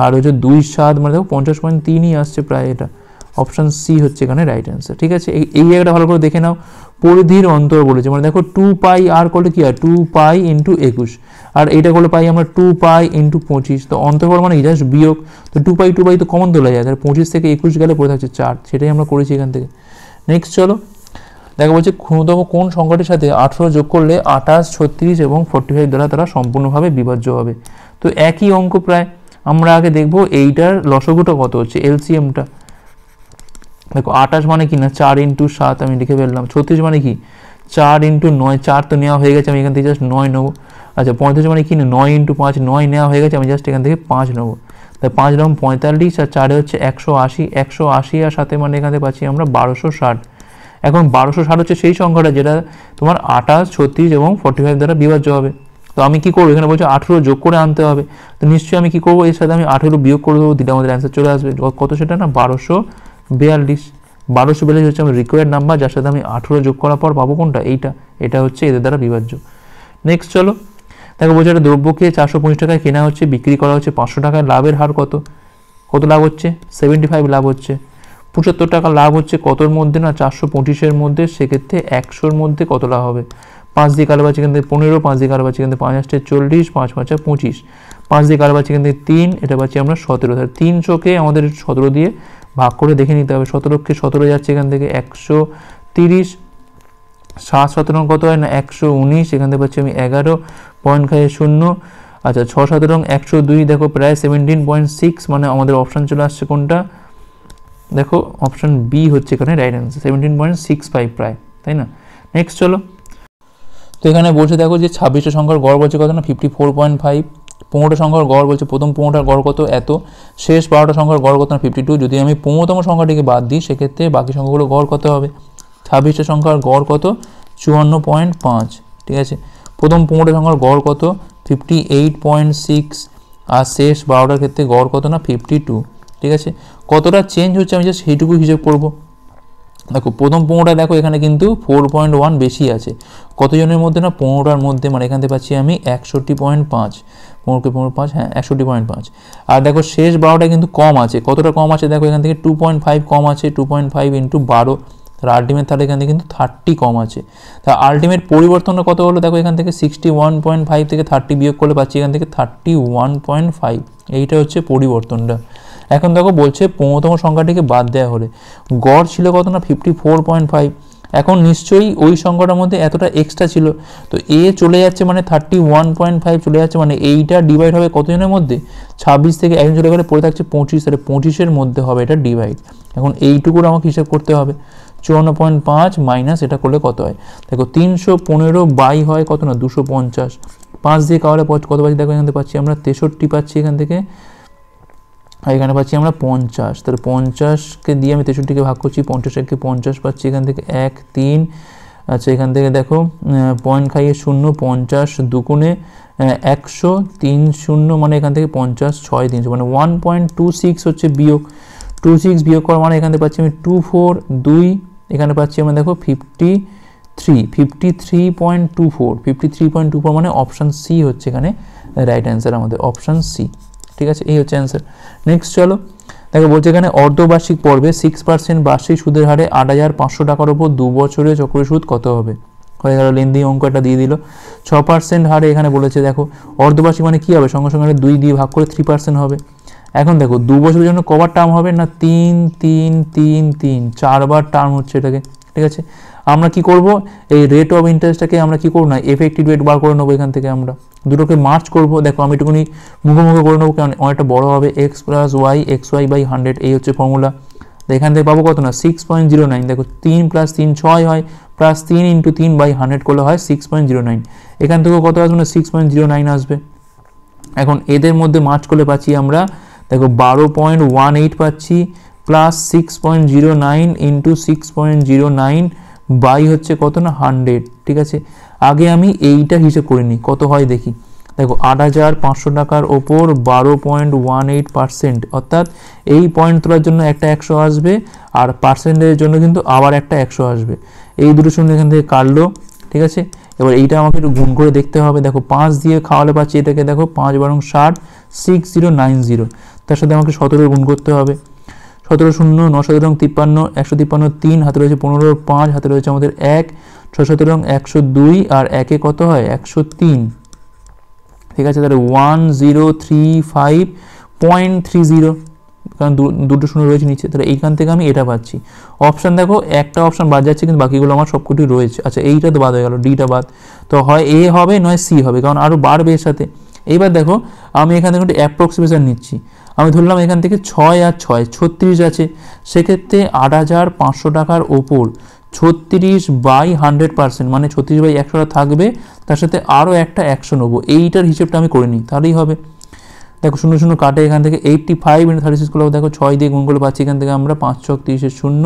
আর হচ্ছে দুই সাত মানে দেখো পঞ্চাশ পয়েন্ট তিনই আসছে প্রায় এটা। অপশান সি হচ্ছে এখানে রাইট অ্যান্সার ঠিক আছে? এই জায়গাটা ভালো করে দেখে নাও। পরিধির অন্তর বলেছে মানে দেখো টু পাই আর করলে কি হয়? টু পাই ইন্টু একুশ। আর এটা করলে পাই আমরা টু পাই ইন্টু পঁচিশ। তো অন্তর্বল মানে জাস্ট বিয়োগ। তো টু পাই টু পাই তো কমন তোলা যায়। তাহলে পঁচিশ থেকে একুশ গেলে পড়ে থাকছে চার। সেটাই আমরা করেছি এখান থেকে। নেক্সট চলো। দেখা বলছে ক্ষুদ্রতম কোন সংখ্যাটির সাথে আঠেরো যোগ করলে আঠাশ, ছত্রিশ এবং ফোর্টি ফাইভ দ্বারা তারা সম্পূর্ণভাবে বিভাজ্য হবে। তো একই অঙ্ক প্রায়। আমরা আগে দেখব এইটার লসগুটা কত হচ্ছে এলসিএমটা দেখো আঠাশ মানে কি না? চার ইন্টু সাত আমি লিখে ফেললাম। ছত্রিশ মানে কি? চার ইন্টু নয়, চার তো নেওয়া হয়ে গেছে, আমি এখান থেকে জাস্ট নয় নেব। আচ্ছা পঁয়ত্রিশ মানে কি না? নয় ইন্টু পাঁচ, নয় নেওয়া হয়ে গেছে, আমি জাস্ট এখান থেকে পাঁচ নেব। তাই পাঁচ রকম পঁয়তাল্লিশ আর চারে হচ্ছে একশো আশি। একশো আশি আর সাথে মানে এখান থেকে পাচ্ছি আমরা বারোশো ষাট। এখন বারোশো ষাট হচ্ছে সেই সংখ্যাটা যেটা তোমার আঠাশ, ছত্রিশ এবং ফর্টি ফাইভ দ্বারা বিভাজ্য হবে। তো আমি কি করব? এখানে বলছে আঠেরো যোগ করে আনতে হবে। তো নিশ্চয়ই আমি কি করব? এর সাথে আমি আঠেরো বিয়োগ করে দেবো, দিলে আমাদের অ্যান্সার চলে আসবে। কত সেটা না? বারোশো বিয়াল্লিশ। বারোশো বিয়াল্লিশ হচ্ছে আমার রিকোয়ার্ড নাম্বার যার সাথে আমি আঠেরো যোগ করার পর পাবো কোনটা? এইটা। এটা হচ্ছে এদের দ্বারা বিভাজ্য। নেক্সট চলো। দেখো, বলছে একটা দ্রব্যকে চারশো পঁচিশ টাকায় কেনা হচ্ছে, বিক্রি করা হচ্ছে পাঁচশো টাকায়। লাভের হার কত? কত লাভ হচ্ছে? সেভেন্টি ফাইভ লাভ হচ্ছে। পঁচাত্তর টাকা লাভ হচ্ছে কতর মধ্যে না চারশো পঁচিশের মধ্যে? সেক্ষেত্রে একশোর মধ্যে কত লাভ হবে? পাঁচ দিয়ে কালো পাচ্ছি এখান থেকে পনেরো, পাঁচ দিয়ে কালো পাচ্ছি থেকে পাঁচ আসছে চল্লিশ, পাঁচ পাঁচা পঁচিশ। পাঁচ দিয়ে কালো পাচ্ছি থেকে তিন, এটা পাচ্ছি আমরা সতেরো। তাহলে তিনশোকে আমাদের সতেরো দিয়ে ভাগ করে দেখে নিতে হবে। সতেরোকে সতেরো যাচ্ছে এখান থেকে একশো তিরিশ। সাত সতেরো কত হয় না? একশো উনিশ। এখান থেকে পাচ্ছি আমি এগারো। পয়েন্ট খাইয়ে শূন্য। আচ্ছা ছ সতেরো একশো দুই। দেখো প্রায় সেভেন্টিন পয়েন্ট সিক্স মানে আমাদের অপশান চলে আসছে কোনটা? দেখো অপশান বি হচ্ছে এখানে right answer seventeen point six five প্রায়, তাই না? নেক্সট চলো। তো এখানে বলছে, দেখো যে ছাব্বিশটা সংখ্যার গড় বলছে কত না? ফিফটি ফোর পয়েন্ট ফাইভ পনেরোটা সংখ্যার গড় বলছে, প্রথম পনেরোটার গড় কত? এত। শেষ বারোটা সংখ্যার গড় কত না? ফিফটি টু যদি আমি পনেরোতম সংখ্যাটিকে বাদ দিই, সেক্ষেত্রে বাকি সংখ্যাগুলো গড় কত হবে? ছাব্বিশটা সংখ্যার গড় কত? চুয়ান্ন পয়েন্ট পাঁচ, ঠিক আছে? প্রথম পনেরোটা সংখ্যার গড় কত? ফিফটি এইট পয়েন্ট সিক্স আর শেষ বারোটার ক্ষেত্রে গড় কত না? ফিফটি টু ঠিক আছে? কতটা চেঞ্জ হচ্ছে আমি জাস্ট সেইটুকু হিসেব করব। দেখো, প্রথম পনেরোটা দেখো, এখানে কিন্তু ফোর পয়েন্ট ওয়ান বেশি আছে। কতজনের মধ্যে না পনেরোটার মধ্যে মানে এখান থেকে পাচ্ছি আমি একষট্টি পয়েন্ট পাঁচ। পনেরোকে পনেরো পাঁচ হ্যাঁ একষট্টি পয়েন্ট পাঁচ। আর দেখো, শেষ বারোটা কিন্তু কম আছে। কতটা কম আছে? দেখো, এখান থেকে টু পয়েন্ট ফাইভ কম আছে টু পয়েন্ট ফাইভ ইন্টু বারো। তার আলটিমেট তাহলে এখান থেকে কিন্তু থার্টি কম আছে। তা আলটিমেট পরিবর্তনটা কত হলো? দেখো, এখান থেকে সিক্সটি ওয়ান পয়েন্ট ফাইভ থেকে থার্টি বিয়োগ করলে পাচ্ছি এখান থেকে থার্টি ওয়ান পয়েন্ট ফাইভ এইটা হচ্ছে পরিবর্তনটা। এখন দেখো বলছে পনেরোতম সংখ্যাটিকে বাদ দেওয়া হলে। গড় ছিল কত না? ফিফটি ফোর পয়েন্ট ফাইভ এখন নিশ্চয়ই ওই সংখ্যাটার মধ্যে এতটা এক্সট্রা ছিল। তো এ চলে যাচ্ছে মানে থার্টি ওয়ান পয়েন্ট ফাইভ চলে যাচ্ছে মানে এইটা ডিভাইড হবে কতজনের মধ্যে? ছাব্বিশ থেকে একজন চলে গেলে পড়ে থাকছে পঁচিশ। তাহলে পঁচিশের মধ্যে হবে এটা ডিভাইড এখন এইটুকুর আমাকে হিসাব করতে হবে। চুয়ান্ন পয়েন্ট পাঁচ মাইনাস এটা করলে কত হয়? দেখো তিনশো পনেরো বাই হয় কত না? দুশো পঞ্চাশ। পাঁচ দিয়ে কাওয়ালে কত পাচ্ছি? দেখো এখান থেকে পাচ্ছি আমরা তেষট্টি পাচ্ছি এখান থেকে। এখানে পাচ্ছি আমরা পঞ্চাশ। তাহলে পঞ্চাশকে দিয়ে আমি তেষট্টিকে ভাগ করছি পঞ্চাশ এককে পঞ্চাশ পাচ্ছি এখান থেকে এক, তিন। আচ্ছা এখান থেকে দেখো পয়েন্ট খাইয়ে শূন্য, পঞ্চাশ দুগুণে একশো, তিন শূন্য মানে এখান থেকে পঞ্চাশ, ছয়, তিনশো। মানে ওয়ান পয়েন্ট টু সিক্স হচ্ছে বিয়োগ। টু সিক্স বিয়োগ করা মানে এখান থেকে পাচ্ছি আমি টু ফোর দুই। এখানে পাচ্ছি আমরা দেখো fifty three fifty three point two four fifty three point two four মানে অপশান সি হচ্ছে এখানে রাইট অ্যান্সার আমাদের অপশান সি ঠিক আছে? এই হচ্ছে অ্যান্সার নেক্সট চলো। দেখো, বলছে এখানে অর্ধবার্ষিক পর্বে সিক্স পার্সেন্ট বার্ষিক সুদের হারে আট হাজার পাঁচশো টাকার ওপর দু বছরে চক্র সুদ কত হবে? হয়ে গেল, লেন্দি অঙ্কটা দিয়ে দিল। ছ পার্সেন্ট হারে এখানে বলেছে, দেখো, অর্ধবার্ষিক মানে কী হবে? সঙ্গে সঙ্গে দুই দিয়ে ভাগ করে থ্রি পার্সেন্ট হবে। এখন দেখো, দু বছরের জন্য কবার টার্ম হবে না? তিন তিন তিন তিন, চারবার টার্ম হচ্ছে এটাকে, ঠিক আছে? আমরা কি করব? এই রেট অফ ইন্টারেস্টটাকে আমরা কি করব না? এফেক্টিভ রেট বার করে নেব এখান থেকে আমরা। দুটোকে মার্চ করব। দেখো, আমি একটুখানি মুখোমুখি করে নেব। কারণ অনেকটা বড়ো হবে। X plus y x y by hundred এই হচ্ছে ফর্মুলা এখান থেকে পাবো কত না? সিক্স পয়েন্ট জিরো নাইন দেখো, তিন প্লাস তিন ছয় হয়। প্লাস তিন ইন্টু তিন বাই হান্ড্রেড করলে হয় সিক্স পয়েন্ট জিরো নাইন এখান থেকেও কত আসবে না? সিক্স পয়েন্ট জিরো নাইন আসবে। এখন এদের মধ্যে মার্চ করলে পাচ্ছি আমরা, দেখো, বারো পয়েন্ট ওয়ান এইট পাচ্ছি plus six point zero nine into six point zero nine by হচ্ছে কত না হান্ড্রেড ঠিক আছে? আগে আমি এইটা হিসেব করে নিই, কত হয় দেখি। দেখো, আট হাজার পাঁচশো টাকার ওপর বারো পয়েন্ট ওয়ান এইট পার্সেন্ট অর্থাৎ এই পয়েন্ট তোলার জন্য একটা একশো আসবে, আর পার্সেন্টের জন্য কিন্তু আবার একটা একশো আসবে। এই দুটো শূন্য এখান থেকে কাটলো, ঠিক আছে? এবার এইটা আমাকে একটু গুণ করে দেখতে হবে। দেখো, পাঁচ দিয়ে খাওয়ালে পাচ্ছি এটাকে, দেখো, পাঁচ বারং ষাট সিক্স জিরো নাইন জিরো তার সাথে আমাকে সতেরো গুণ করতে হবে। সতেরো শূন্য, ন সতেরো তিপ্পান্ন, একশো তিপ্পান্ন, তিন, হাতে রয়েছে পনেরো, পাঁচ, হাতে রয়েছে আমাদের এক ছ সতেরো একশো দুই, আর একে কত হয়? একশো তিন। ঠিক আছে, তাহলে one zero three five point three zero কারণ দুটো শূন্য রয়েছে নিচে, তাহলে এইখান থেকে আমি এটা পাচ্ছি। অপশান দেখো, একটা অপশান বাদ যাচ্ছে, কিন্তু বাকিগুলো আমার সবকটি রয়েছে। আচ্ছা এইটা তো বাদ হয়ে গেল ডিটা বাদ। তো হয় এ হবে, নয় সি হবে, কারণ আরও বাড়বে এর সাথে। এইবার দেখো, আমি এখান থেকে একটু অ্যাপ্রক্সিমেশন নিচ্ছি। আমি ধরলাম এখান থেকে ছয় আর ছয়, ছত্রিশ আছে। সেক্ষেত্রে আট হাজার পাঁচশো টাকার ওপর ছত্রিশ বাই হান্ড্রেড পার্সেন্ট মানে ছত্রিশ বাই একশোটা থাকবে, তার সাথে আরও একটা একশো নেব। এইটার হিসেবটা আমি করে নিই, তাহলেই হবে। দেখো, শূন্য শূন্য কাটে এখান থেকে eighty five into thirty six করলে দেখো, ছয় দিয়ে গুণ করে পাচ্ছি এখান থেকে আমরা পাঁচ ছক তিরিশের শূন্য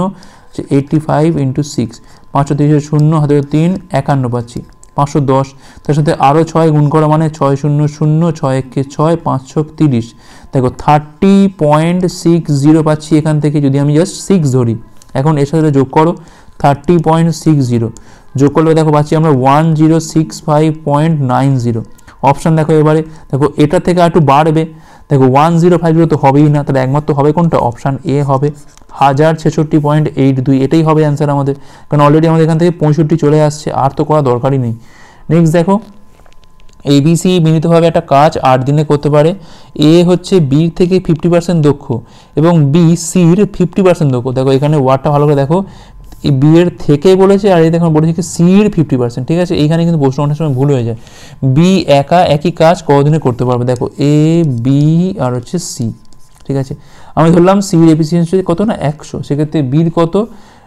এইটটি ফাইভ ইন্টু সিক্স পাঁচশো তিরিশের শূন্য, হাতে তিন, একান্ন পাচ্ছি। পাঁচশো দশ। তার সাথে আরও ছয় গুণ করা মানে ছয় শূন্য শূন্য, ছয় একে ছয়, পাঁচ ছক তিরিশ। দেখো থার্টি পয়েন্ট সিক্স জিরো পাচ্ছি এখান থেকে যদি আমি জাস্ট সিক্স ধরি। এখন এর সাথে যোগ করো থার্টি পয়েন্ট সিক্স জিরো যোগ করলে দেখো পাচ্ছি আমরা one zero six five point nine zero option দেখো এবারে, দেখো এটা থেকে একটু বাড়বে। দেখো ওয়ান জিরো ফাইভ জিরো তো হবেই না, তাহলে একমাত্র হবে কোনটা? অপশান এ হবে। হাজার ছেষট্টি পয়েন্ট এইট দুই, এটাই হবে অ্যান্সার আমাদের। কারণ অলরেডি আমাদের এখান থেকে পঁয়ষট্টি চলে আসছে, আর তো করা দরকারই নেই। নেক্সট দেখো এবিসি মিলিতভাবে একটা কাজ আট দিনে করতে পারে। এ হচ্ছে বির থেকে ফিফটি পার্সেন্ট দক্ষ এবং বি সির ফিফটি পার্সেন্ট দক্ষ। দেখো এখানে ওয়ার্ডটা ভালো করে দেখো। এই বি এর থেকে বলেছে, আর এই দেখুন বলেছে কি সির ফিফটি পার্সেন্ট ঠিক আছে? এইখানে কিন্তু প্রশ্ন অনেক সময় ভুল হয়ে যায়। বি একা, একই কাজ কতদিনে করতে পারবে? দেখো এ বি আর হচ্ছে সি ঠিক আছে? আমি ধরলাম সির এফিসিয়েন্সি কত না? একশো। সেক্ষেত্রে বির কত?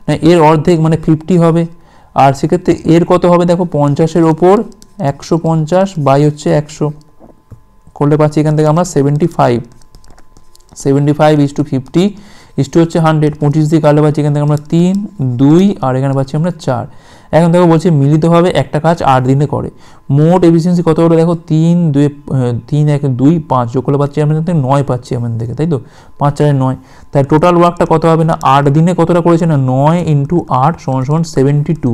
না, এর অর্ধেক মানে ফিফটি হবে। আর সেক্ষেত্রে এর কত হবে? দেখো, পঞ্চাশের ওপর একশো পঞ্চাশ বাই হচ্ছে একশো। করলে পাচ্ছি এখান থেকে আমরা seventy five seventy five is two fifty is two হচ্ছে হান্ড্রেড পঁচিশ দিয়ে কাটলে পাচ্ছি, এখান থেকে আমরা তিন, দুই, আর এখানে পাচ্ছি আমরা চার। এখন দেখো বলছে মিলিতভাবে একটা কাজ আট দিনে করে। মোট এফিসিয়েন্সি কত হলো দেখো? তিন, দুই তিন, এক, দুই, পাঁচ, যোগ করলে পাচ্ছি আমরা থেকে নয় পাচ্ছি আমাদের থেকে, তাই তো? পাঁচ, চারে নয়। তাই টোটাল ওয়ার্কটা কত হবে না? আট দিনে কতটা করেছে না? নয় ইন্টু আট সমান সমান সেভেন্টি টু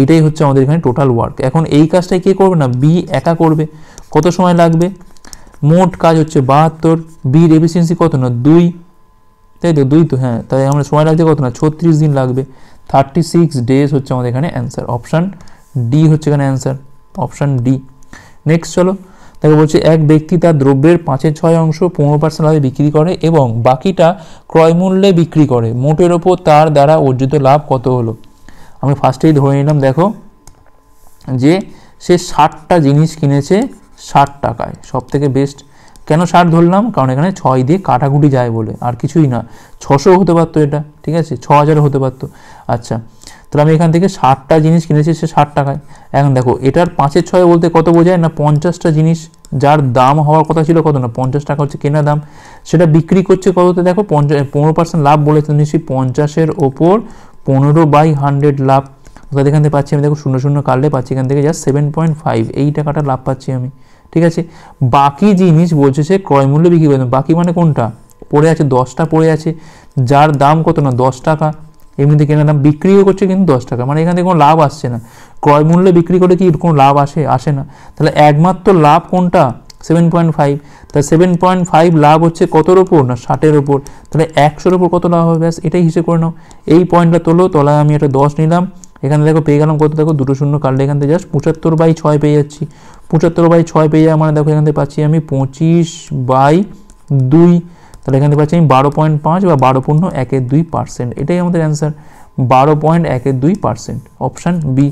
এইটাই হচ্ছে আমাদের এখানে টোটাল ওয়ার্ক এখন এই কাজটাই কে করবে না? বি একা করবে। কত সময় লাগবে? মোট কাজ হচ্ছে বাহাত্তর। বির এফিসিয়েন্সি কত না? দুই। তাই তো? দুই তো হ্যাঁ। তাই আমরা সময় লাগছে কত না? ছত্রিশ দিন লাগবে। থার্টি সিক্স ডেজ হচ্ছে আমাদের এখানে অ্যান্সার অপশান ডি হচ্ছে এখানে অ্যান্সার অপশান ডি নেক্সট চলো। তাকে বলছে, এক ব্যক্তি তার দ্রব্যের পাঁচের ছয় অংশ পনেরো পার্সেন্ট লাভে বিক্রি করে এবং বাকিটা ক্রয় মূল্যে বিক্রি করে। মোটের ওপর তার দ্বারা অর্জিত লাভ কত হলো? আমি ফার্স্টেই ধরে নিলাম, দেখো, যে সে ষাটটা জিনিস কিনেছে ষাট টাকায়। সব থেকে বেস্ট কেন ষাট ধরলাম? কারণ এখানে ছয় দিয়ে কাটাকুটি যায় বলে, আর কিছুই না ছশো হতে পারতো এটা, ঠিক আছে? ছ হাজারও হতে পারতো। আচ্ছা তাহলে আমি এখান থেকে ষাটটা জিনিস কিনেছি সে ষাট টাকায়। এখন দেখো, এটার পাঁচের ছয় বলতে কত বোঝায়? না, পঞ্চাশটা জিনিস, যার দাম হওয়ার কথা ছিল কত? না, পঞ্চাশ টাকা হচ্ছে কেনা দাম। সেটা বিক্রি করছে কততে? দেখো পঞ্চাশ পনেরো পার্সেন্ট লাভ বলেছে নিশ্চয়ই পঞ্চাশের ওপর পনেরো বাই হান্ড্রেড লাভ। অর্থাৎ এখান থেকে পাচ্ছি আমি, দেখো, শূন্য শূন্য কাটলে পাচ্ছি এখান থেকে জাস্ট সেভেন পয়েন্ট ফাইভ এই টাকাটা লাভ পাচ্ছি আমি। ঠিক আছে? বাকি জিনিস বলছে সে ক্রয় মূল্য বিক্রি করে বাকি মানে কোনটা? পড়ে আছে, দশটা পড়ে আছে। যার দাম কত না, দশ টাকা। এমনিতে কেনার দাম, বিক্রিও করছে কিন্তু দশ টাকা। মানে এখান থেকে কোনো লাভ আসছে না। ক্রয় মূল্যে বিক্রি করে কি কোনো লাভ আসে? আসে না। তাহলে একমাত্র লাভ কোনটা? সেভেন পয়েন্ট ফাইভ তা সেভেন পয়েন্ট ফাইভ লাভ হচ্ছে কতর ওপর? না, ষাটের ওপর। তাহলে একশোর ওপর কত লাভ হবে? ব্যাস, এটাই হিসেব করে নাও। এই পয়েন্টটা তোলো, তলায় আমি এটা দশ নিলাম। এখানে দেখো পেয়ে গেলাম কত? দেখো দুটো শূন্য কাটলে এখান থেকে জাস্ট পঁচাত্তর বাই ছয় পেয়ে যাচ্ছি। পঁচাত্তর বাই ছয় পেয়ে যাওয়া মানে দেখো এখান থেকে পাচ্ছি আমি পঁচিশ বাই দুই। তাহলে এখান থেকে পাচ্ছি আমি বারো পয়েন্ট পাঁচ বা বারো পূর্ণ একের দুই পার্সেন্ট এটাই আমাদের অ্যান্সার বারো পয়েন্ট একের দুই পার্সেন্ট অপশান বি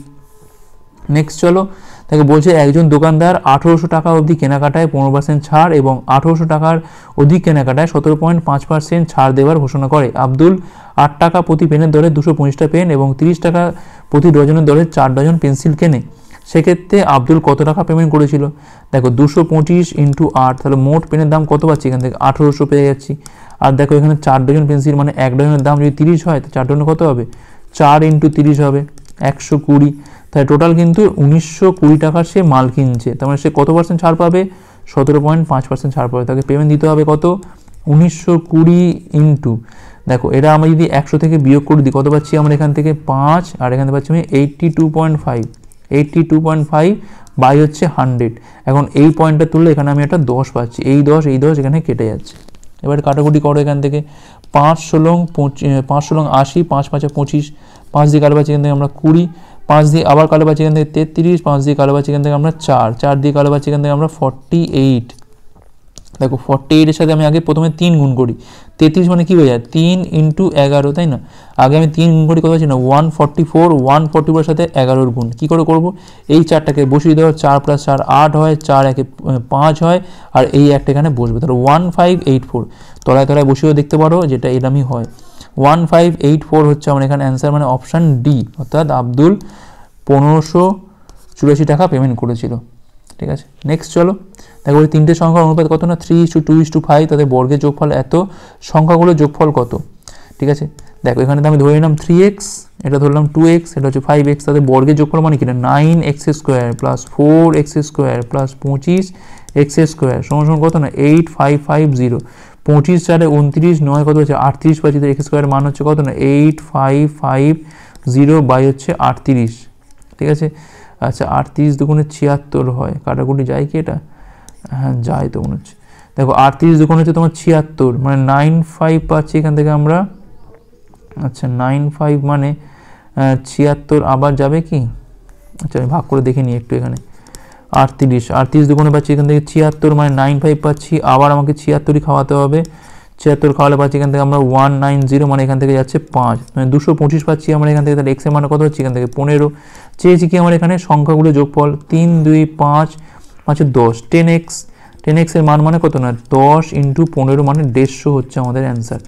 নেক্সট চলো, তাকে বলছে একজন দোকানদার আঠেরোশো টাকা অবধি কেনাকাটায় পনেরো পার্সেন্ট ছাড় এবং আঠেরোশো টাকার অধিক কেনাকাটায় সতেরো পয়েন্ট পাঁচ পার্সেন্ট ছাড় দেওয়ার ঘোষণা করে। আব্দুল, আট টাকা প্রতি পেনের দরে দুশো পঁচিশটা পেন এবং তিরিশ টাকা প্রতি ডজনের দরে চার ডজন পেন্সিল কেনে। সেক্ষেত্রে আব্দুল কত টাকা পেমেন্ট করেছিল? দেখো, দুশো পঁচিশ ইন্টু আট, তাহলে মোট পেনের দাম কত পাচ্ছি এখান থেকে? আঠেরোশো পেয়ে যাচ্ছি। আর দেখো, এখানে চার ডজন পেন্সিল মানে এক ডজনের দাম যদি তিরিশ হয়, তো চার ডজনে কত হবে? চার ইন্টু তিরিশ হবে, একশো কুড়ি। তাই টোটাল কিন্তু উনিশশো কুড়ি টাকার সে মাল কিনছে। তার মানে সে কত পার্সেন্ট ছাড় পাবে? সতেরো পয়েন্ট পাঁচ পার্সেন্ট ছাড় পাবে। তাকে পেমেন্ট দিতে হবে কত? উনিশশো কুড়ি ইন্টু দেখো এটা আমরা যদি একশো থেকে বিয়োগ করে দিই, কত পাচ্ছি আমরা এখান থেকে? পাঁচ, আর এখান থেকে পাচ্ছি আমি eighty two point five eighty two point five by হচ্ছে হান্ড্রেড এখন এই পয়েন্টটা তুললে এখানে আমি একটা দশ পাচ্ছি। এই দশ এই দশ এখানে কেটে যাচ্ছে। এবার কাটাকুটি করো এখান থেকে। পাঁচ ষোলং পাঁচ ষোলং আশি, পাঁচ পাঁচে পঁচিশ, পাঁচ দিয়ে কালো পাচ্ছি এখান থেকে আমরা কুড়ি, পাঁচ দিয়ে আবার কালো পাচ্ছি এখান থেকে তেত্রিশ, পাঁচ দিয়ে কালো পাচ্ছি এখান থেকে আমরা চার চার দিয়ে কালো পাচ্ছি এখান থেকে আমরা ফর্টি এইট দেখো ফর্টি এইটের সাথে আমি আগে প্রথমে তিন গুণ করি। তেত্রিশ মানে কী হয়ে যায়? তিন ইন্টু এগারো, তাই না? আগে আমি তিন গুণ করি কত পাচ্ছি না one forty four one forty ফোরের সাথে এগারোর গুণ। কী করে করব? এই চারটাকে বসিয়ে দেওয়া, চার প্লাস চার আট হয়, চার একে পাঁচ হয়, আর এই একটা এখানে বসবে। তাহলে ওয়ান ফাইভ এইট ফোর তলায় তলায় বসেও দেখতে পারো যেটা এরমই হয়। ওয়ান ফাইভ এইট ফোর হচ্ছে আমার এখানে অ্যান্সার মানে অপশান ডি অর্থাৎ আব্দুল পনেরোশো চুরাশি টাকা পেমেন্ট করেছিল। ঠিক আছে? নেক্সট চলো। দেখো ওই তিনটে সংখ্যার অনুপাত কত না? Three is two two is two five তাদের বর্গের যোগফল এত, সংখ্যাগুলোর যোগফল কত? ঠিক আছে? দেখো, এখানে তো আমি ধরে নিলাম থ্রি এক্স এটা ধরলাম টু এক্স এটা হচ্ছে ফাইভ এক্স তাদের বর্গের যোগফল মানে কিনা nine x square plus four x square plus পঁচিশ এক্স স্কোয়ার সমান সমান কত না? এইট ফাইভ ফাইভ জিরো পঁচিশ চারে উনত্রিশ, নয় কত হচ্ছে? আটত্রিশ পাচ্ছি তো এক্স স্কোয়ারের মান হচ্ছে কত না? Eight five five zero by হচ্ছে আটত্রিশ। ঠিক আছে? আচ্ছা আটত্রিশ দুগুণে ছিয়াত্তর হয়, কাটাকুটি যায় কি এটা? হ্যাঁ যায় তো মনে হচ্ছে। দেখো, আটত্রিশ দুগুণ হচ্ছে তোমার ছিয়াত্তর মানে নাইন ফাইভ পাচ্ছি এখান থেকে আমরা। আচ্ছা নাইন ফাইভ মানে ছিয়াত্তর আবার যাবে কি? আচ্ছা আমি ভাগ করে দেখে নিই একটু এখানে। আটত্রিশ আটত্রিশ দুগুণে পাচ্ছি এখান থেকে ছিয়াত্তর মানে নাইন ফাইভ পাচ্ছি, আবার আমাকে ছিয়াত্তরই খাওয়াতে হবে। ছিয়াত্তর খাওয়ালে পাচ্ছি এখান থেকে আমরা ওয়ান নাইন জিরো মানে এখান থেকে যাচ্ছে পাঁচ। মানে দুশো পঁচিশ পাচ্ছি আমরা এখান থেকে, তাহলে এক্সের মানে কত হচ্ছে? এখান থেকে পনেরো। চেয়েছি কি আমার এখানে সংখ্যাগুলো যোগফল? তিন, দুই, পাঁচ পাঁচে দশ টেন এক্স টেন এক্সের মান মানে কত না? দশ ইন্টু পনেরো মানে দেড়শো হচ্ছে আমাদের অ্যান্সার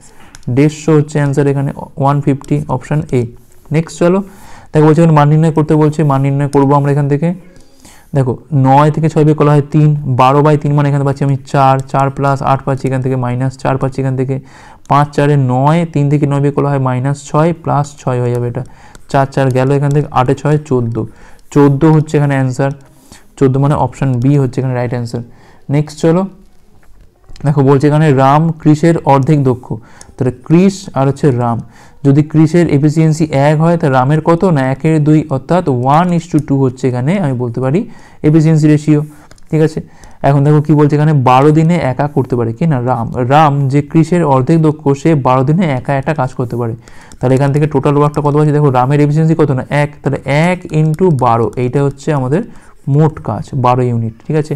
দেড়শো হচ্ছে অ্যান্সার এখানে one fifty option A next চলো, দেখো বলছে মান নির্ণয় করতে বলছে, মান নির্ণয় করব আমরা এখান থেকে। দেখো, নয় থেকে ছয় বিয়ে করা হয় তিন, বারো বাই তিন মানে এখানে পাচ্ছি আমি চার চার প্লাস আট পাচ্ছি এখান থেকে মাইনাস চার পাচ্ছি এখান থেকে। পাঁচ চারে নয়, তিন থেকে নয় বিয়ে করা হয় মাইনাস ছয় প্লাস ছয় হয়ে যাবে এটা। চার চার গেল এখান থেকে, আটে ছয়, চোদ্দ। চোদ্দ হচ্ছে এখানে অ্যান্সার চোদ্দ মানে অপশান বি হচ্ছে এখানে রাইট অ্যান্সার নেক্সট চলো। দেখো, বলছে এখানে রাম ক্রিসের অর্ধেক দক্ষ। তাহলে ক্রিস আর হচ্ছে রাম। যদি ক্রিসের এফিসিয়েন্সি এক হয়, তা রামের কত? না, একের দুই। অর্থাৎ ওয়ান ইস টু টু হচ্ছে এখানে, আমি বলতে পারি এফিসিয়েন্সি রেশিও ঠিক আছে? এখন দেখো কি বলছে এখানে, বারো দিনে একা করতে পারে। কি না, রাম। রাম যে ক্রিসের অর্ধেক দক্ষ, সে বারো দিনে একা একটা কাজ করতে পারে। তাহলে এখান থেকে টোটাল ওয়ার্কটা কত আছে দেখো, রামের এফিসিয়েন্সি কত না, এক। তাহলে এক ইন্টু বারো, এইটা হচ্ছে আমাদের মোট কাজ, বারো ইউনিট, ঠিক আছে?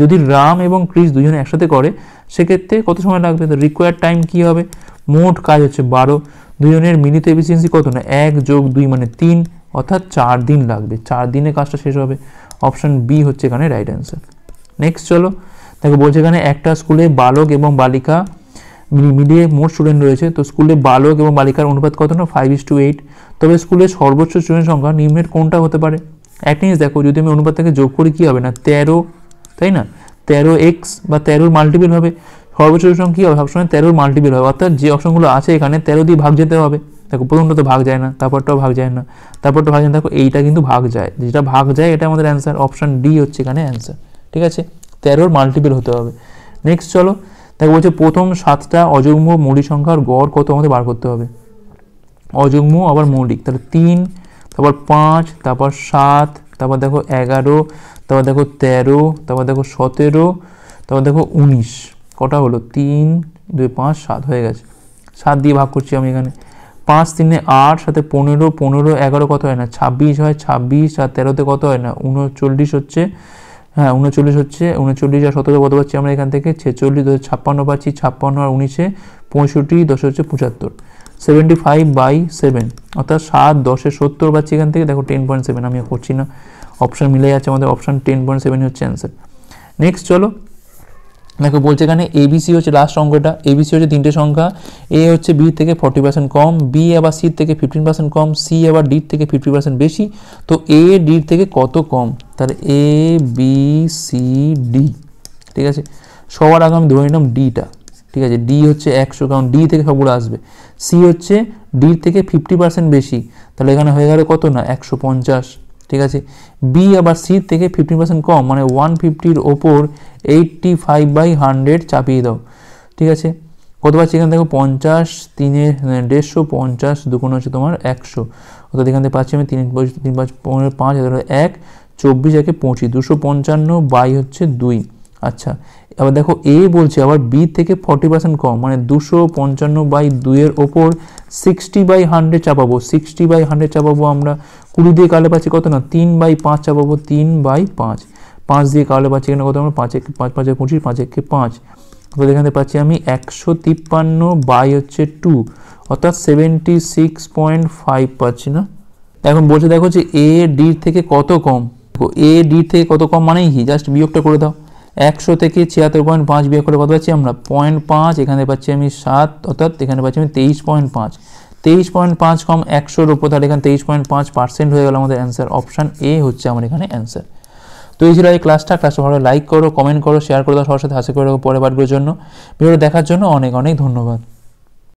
যদি রাম এবং ক্রিস দুজনে একসাথে করে, সেক্ষেত্রে কত সময় লাগবে? তো রিকোয়ার্ড টাইম কী হবে? মোট কাজ হচ্ছে বারো। দুজনের মিলিত এফিসিয়েন্সি কত না? এক যোগ দুই মানে তিন, অর্থাৎ চার দিন লাগবে। চার দিনে কাজটা শেষ হবে। অপশান বি হচ্ছে এখানে রাইট অ্যান্সার নেক্সট চলো। দেখো, বলছে এখানে একটা স্কুলে বালক এবং বালিকা মিলিয়ে মোট স্টুডেন্ট রয়েছে। তো স্কুলে বালক এবং বালিকার অনুপাত কত না? ফাইভ ইস টু এইট তবে স্কুলের সর্বোচ্চ স্টুডেন্ট সংখ্যা নিম্নের কোনটা হতে পারে? একটা জিনিস দেখো, যদি আমি অনুপাত থেকে যোগ করি, কী হবে না? তেরো, তাই না? তেরো এক্স বা তেরোর মাল্টিপিল হবে। সর্বোচ্চ সংখ্যা কী হবে? সবসময় তেরোর মাল্টিপিল হবে। অর্থাৎ যে অপশনগুলো আছে এখানে তেরো দিয়ে ভাগ যেতে হবে। দেখো, প্রথমটা তো ভাগ যায় না, তারপরটাও ভাগ যায় না। তারপরটা ভাগ যায় না, দেখো, এইটা কিন্তু ভাগ যায়। যেটা ভাগ যায়, এটা আমাদের অ্যান্সার অপশান ডি হচ্ছে এখানে অ্যান্সার ঠিক আছে? তেরোর মাল্টিপিল হতে হবে। নেক্সট চলো, দেখো, বলছে প্রথম সাতটা অযুগ্ম মৌলিক সংখ্যার গড় কত? আমাদের বার করতে হবে। অযুগ্ম আবার মৌলিক। তাহলে তিন তারপর পাঁচ, তারপর সাত, তারপর দেখো এগারো, তারপর দেখো তেরো, তারপর দেখো সতেরো, তারপর দেখো উনিশ। কটা হলো? তিন, দুই, পাঁচ, সাত হয়ে গেছে। সাত দিয়ে ভাগ করছি আমি এখানে। পাঁচ, তিনে আট, সাথে পনেরো পনেরো, এগারো কত হয় না? ছাব্বিশ হয়, ছাব্বিশ, আর তেরোতে কত হয় না? উনচল্লিশ হচ্ছে হ্যাঁ উনচল্লিশ হচ্ছে, উনচল্লিশ আর সতেরো কত পাচ্ছি আমরা এখান থেকে? ছেচল্লিশ, দশ, ছাপ্পান্ন পাচ্ছি, ছাপ্পান্ন আর উনিশে পঁয়ষট্টি, দশ হচ্ছে পঁচাত্তর। সেভেন্টি ফাইভ বাই সেভেন অর্থাৎ সাত দশে সত্তর পাচ্ছি এখান থেকে। দেখো টেন পয়েন্ট সেভেন আমি করছি না। অপশান মিলে যাচ্ছে আমাদের অপশান টেন পয়েন্ট সেভেন হচ্ছে অ্যান্সার নেক্সট চলো। দেখো, বলছে এখানে এবিসি হচ্ছে লাস্ট অঙ্কটা। এবিসি হচ্ছে তিনটে সংখ্যা। এ হচ্ছে বি থেকে ফর্টি পার্সেন্ট কম বি আবার সি থেকে ফিফটিন পার্সেন্ট কম সি আবার ডির থেকে ফিফটি পার্সেন্ট বেশি। তো এ ডির থেকে কত কম? তাহলে এ বি সি ডি ঠিক আছে? সবার আগে আমি ধরে নিলাম ডিটা ঠিক আছে? ডি হচ্ছে একশো, কারণ ডি থেকে সবগুলো আসবে। সি হচ্ছে ডির থেকে ফিফটি পার্সেন্ট বেশি। তাহলে এখানে হয়ে গেলে কত না? একশো পঞ্চাশ, ঠিক আছে? বি আবার সি থেকে ফিফটি পার্সেন্ট কম মানে ওয়ান ফিফটির ওপর এইটটি ফাইভ বাই হান্ড্রেড চাপিয়ে দাও। ঠিক আছে? কত পাচ্ছি এখানে? দেখো পঞ্চাশ, তিনে দেড়শো পঞ্চাশ, দুগুণ হচ্ছে তোমার একশো। অর্থাৎ এখান থেকে পাচ্ছি আমি তিন তিন, পাঁচ পনেরো, পাঁচ এক, চব্বিশ, একে পঁচিশ, দুশো পঞ্চান্ন, বাই হচ্ছে দুই। আচ্ছা এবার দেখো এ বলছে আবার বি থেকে ফর্টি পার্সেন্ট কম মানে দুশো পঞ্চান্ন বাই দুইয়ের ওপর সিক্সটি বাই হান্ড্রেড চাপাবো। সিক্সটি বাই হান্ড্রেড চাপাবো আমরা। কুড়ি দিয়ে কালে পাচ্ছি কত না? তিন বাই পাঁচ চাপাবো, তিন বাই পাঁচ। পাঁচ দিয়ে কালে পাচ্ছি এখানে কত আমরা? পাঁচ এক পাঁচ, পাঁচে পঁচিশ, পাঁচ একে পাঁচ। তাহলে এখানে পাচ্ছি আমি একশো তিপ্পান্ন বাই হচ্ছে টু অর্থাৎ সেভেন্টি সিক্স পয়েন্ট ফাইভ পাচ্ছি না। এখন বলছে দেখো যে এ ডির থেকে কত কম? এ ডির থেকে কত কম মানেই কি? জাস্ট বিয়োগটা করে দাও। একশো থেকে ছিয়াত্তর পয়েন্ট পাঁচ বিয়োগ করে কত পাচ্ছি আমরা? পয়েন্ট পাঁচ, এখানে পাচ্ছি আমি সাত, অর্থাৎ এখানে পাচ্ছি আমি তেইশ পয়েন্ট পাঁচ। তেইশ পয়েন্ট পাঁচ কম একশোর উপর, তাহলে এখানে তেইশ পয়েন্ট পাঁচ পার্সেন্ট হয়ে গেল আমাদের অ্যান্সার অপশান এ হচ্ছে আমার এখানে অ্যান্সার তো এই ছিল এই ক্লাসটা ক্লাসটা ভালো লাইক করো কমেন্ট করো শেয়ার করে দাও সবার সাথে হাসি করে পরে বারগুলোর জন্য। ভিডিওটা দেখার জন্য অনেক অনেক ধন্যবাদ।